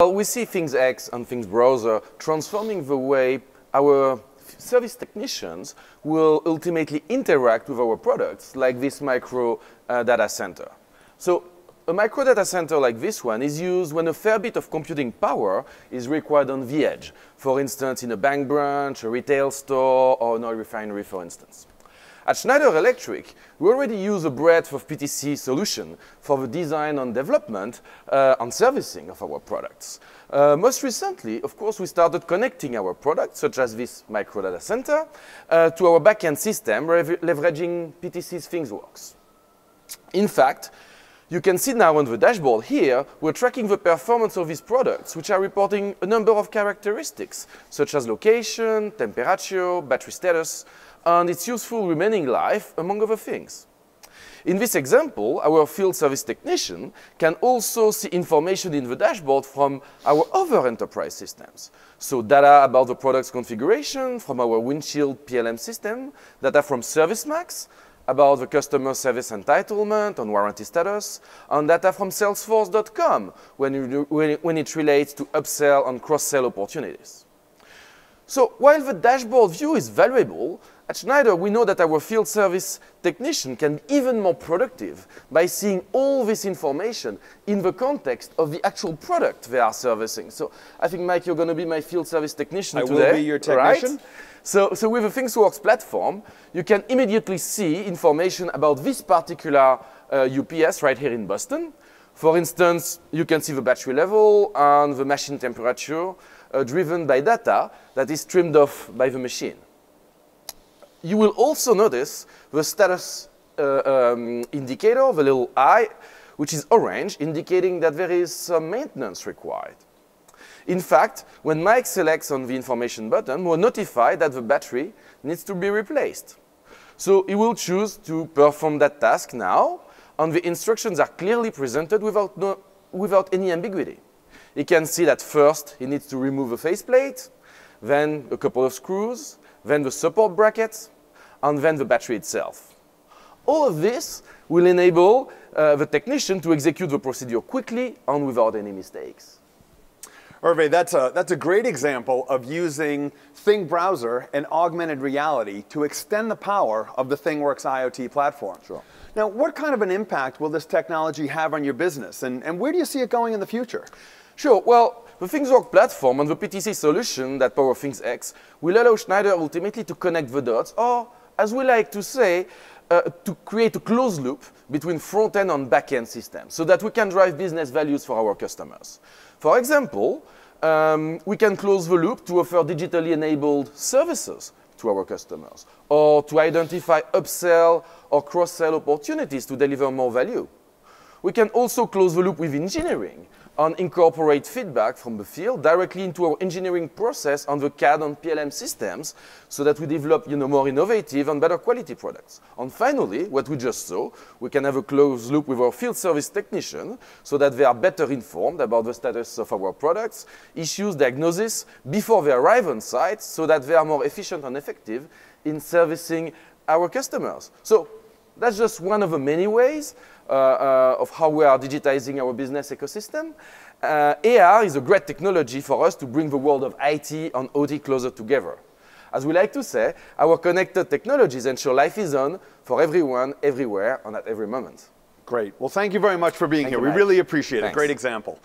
Well, we see ThingX and ThingBrowser transforming the way our service technicians will ultimately interact with our products, like this micro uh, data center. So a micro data center like this one is used when a fair bit of computing power is required on the edge. For instance, in a bank branch, a retail store, or an oil refinery, for instance. At Schneider Electric, we already use a breadth of PTC solution for the design and development uh, and servicing of our products. Uh, most recently, of course, we started connecting our products, such as this micro data center, uh, to our backend system, leveraging PTC's ThingWorx. In fact, you can see now on the dashboard here, we're tracking the performance of these products, which are reporting a number of characteristics, such as location, temperature, battery status, and its useful remaining life, among other things. In this example, our field service technician can also see information in the dashboard from our other enterprise systems. So data about the product's configuration from our Windchill PLM system, data from ServiceMax, about the customer service entitlement and warranty status, and data from Salesforce.com when, when it relates to upsell and cross-sell opportunities. So while the dashboard view is valuable, at Schneider we know that our field service technician can be even more productive by seeing all this information in the context of the actual product they are servicing. So I think, Mike, you're going to be my field service technician I today. I will be your technician. Right? So, so with the ThingWorx platform, you can immediately see information about this particular uh, UPS right here in Boston. For instance, you can see the battery level and the machine temperature uh, driven by data that is trimmed off by the machine. You will also notice the status uh, um, indicator, the little eye, which is orange, indicating that there is some maintenance required. In fact, when Mike selects on the information button, we're notified that the battery needs to be replaced. So he will choose to perform that task now, and the instructions are clearly presented without, no, without any ambiguity. He can see that first he needs to remove the faceplate, then a couple of screws, then the support brackets, and then the battery itself. All of this will enable uh, the technician to execute the procedure quickly and without any mistakes. Hervé, that's a, that's a great example of using ThingBrowser and augmented reality to extend the power of the ThingWorx IoT platform. Sure. Now, what kind of an impact will this technology have on your business, and, and where do you see it going in the future? Sure. Well, the ThingWorx platform and the PTC solution that powers ThingX will allow Schneider ultimately to connect the dots, or as we like to say, uh, to create a closed loop between front-end and back-end systems so that we can drive business values for our customers. For example, um, we can close the loop to offer digitally enabled services to our customers or to identify upsell or cross-sell opportunities to deliver more value. We can also close the loop with engineering and incorporate feedback from the field directly into our engineering process on the CAD and PLM systems so that we develop you know, more innovative and better quality products. And finally, what we just saw, we can have a closed loop with our field service technician so that they are better informed about the status of our products, issues, diagnosis before they arrive on site so that they are more efficient and effective in servicing our customers. So that's just one of the many ways of how we are digitizing our business ecosystem. Uh, AR is a great technology for us to bring the world of IT and OT closer together. As we like to say, our connected technologies ensure life is on for everyone, everywhere, and at every moment. Great. Well, thank you very much for being thank here. We really appreciate Thanks. it. Great example.